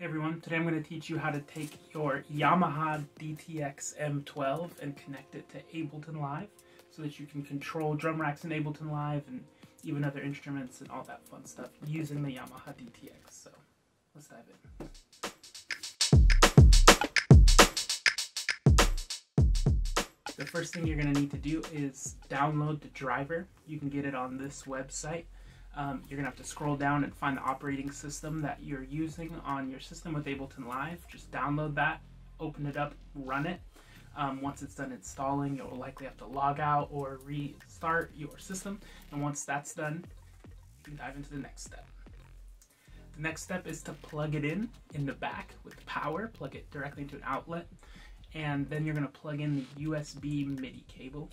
Hey everyone, today I'm going to teach you how to take your Yamaha DTX M12 and connect it to Ableton Live so that you can control drum racks in Ableton Live and even other instruments and all that fun stuff using the Yamaha DTX. So let's dive in. The first thing you're going to need to do is download the driver. You can get it on this website um, you're going to have to scroll down and find the operating system that you're using on your system with Ableton Live. Just download that, open it up, run it. Um, once it's done installing, you'll likely have to log out or restart your system. And once that's done, you can dive into the next step. The next step is to plug it in in the back with power, plug it directly into an outlet, and then you're going to plug in the USB MIDI cable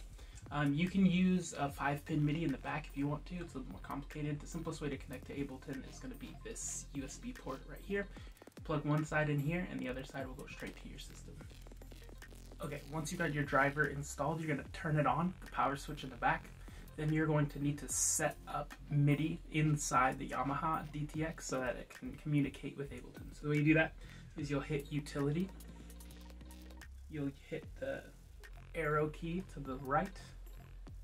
um, you can use a 5-pin MIDI in the back if you want to. It's a little more complicated. The simplest way to connect to Ableton is going to be this USB port right here. Plug one side in here and the other side will go straight to your system. Okay, once you've got your driver installed, you're going to turn it on, the power switch in the back. Then you're going to need to set up MIDI inside the Yamaha DTX so that it can communicate with Ableton. So the way you do that is you'll hit Utility, you'll hit the arrow key to the right,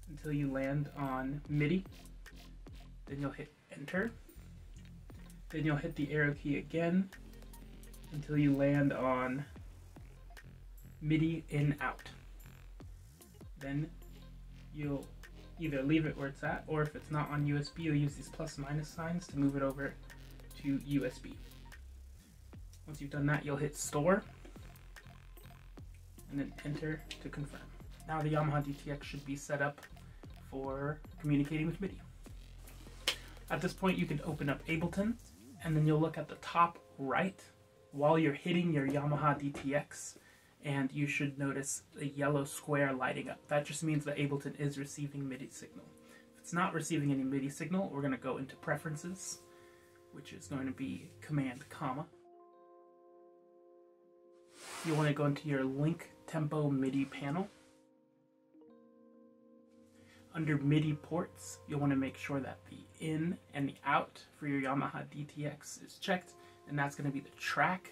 until you land on MIDI. Then you'll hit enter. Then you'll hit the arrow key again until you land on MIDI in out. Then you'll either leave it where it's at, or if it's not on USB, you'll use these plus minus signs to move it over to USB. Once you've done that, you'll hit store, and then enter to confirm. Now the Yamaha DTX should be set up for communicating with MIDI. At this point, you can open up Ableton, and then you'll look at the top right while you're hitting your Yamaha DTX, and you should notice a yellow square lighting up. That just means that Ableton is receiving MIDI signal. If it's not receiving any MIDI signal, we're going to go into Preferences, which is going to be Command Comma. You want to go into your Link Tempo MIDI panel, under MIDI ports, you'll want to make sure that the in and the out for your Yamaha DTX is checked, and that's going to be the track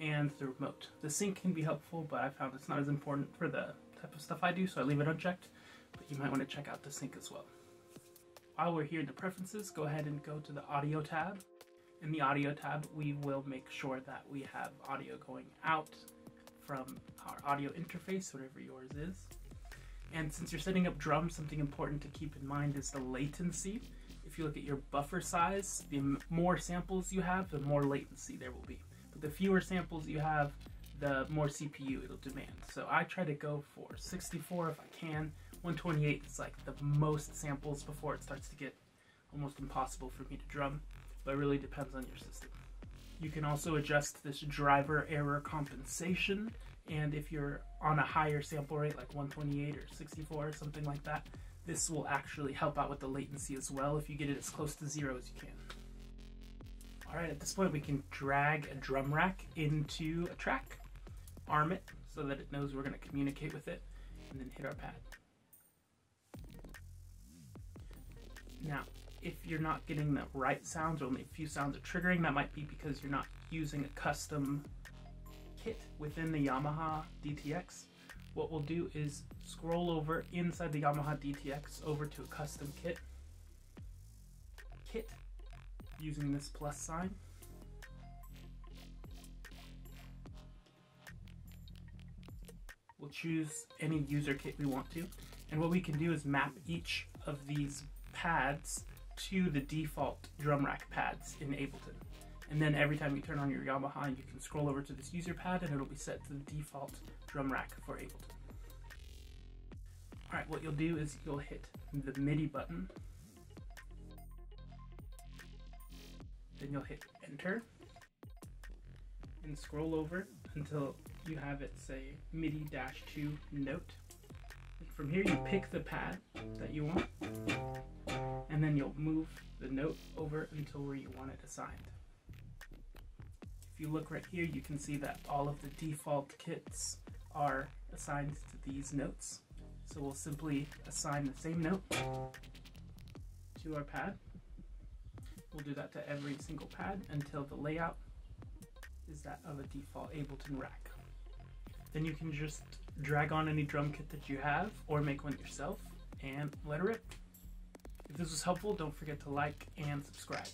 and the remote. The sync can be helpful, but I found it's not as important for the type of stuff I do, so I leave it unchecked, but you might want to check out the sync as well. While we're here in the preferences, go ahead and go to the audio tab. In the audio tab, we will make sure that we have audio going out from our audio interface, whatever yours is. And since you're setting up drums, something important to keep in mind is the latency. If you look at your buffer size, the more samples you have, the more latency there will be. But the fewer samples you have, the more CPU it'll demand. So I try to go for 64 if I can. 128 is like the most samples before it starts to get almost impossible for me to drum, but it really depends on your system. You can also adjust this driver error compensation and if you're on a higher sample rate, like 128 or 64 or something like that, this will actually help out with the latency as well if you get it as close to zero as you can. Alright, at this point we can drag a drum rack into a track, arm it so that it knows we're going to communicate with it, and then hit our pad. Now, if you're not getting the right sounds, or only a few sounds are triggering, that might be because you're not using a custom kit within the Yamaha DTX, what we'll do is scroll over inside the Yamaha DTX over to a custom kit, kit, using this plus sign. We'll choose any user kit we want to, and what we can do is map each of these pads to the default drum rack pads in Ableton. And then every time you turn on your Yamaha, you can scroll over to this user pad and it'll be set to the default drum rack for Ableton. Alright, what you'll do is you'll hit the MIDI button. Then you'll hit enter and scroll over until you have it say MIDI-2 note. And From here you pick the pad that you want then you'll move the note over until where you want it assigned. If you look right here, you can see that all of the default kits are assigned to these notes. So we'll simply assign the same note to our pad. We'll do that to every single pad until the layout is that of a default Ableton rack. Then you can just drag on any drum kit that you have or make one yourself and let it rip. If this was helpful, don't forget to like and subscribe.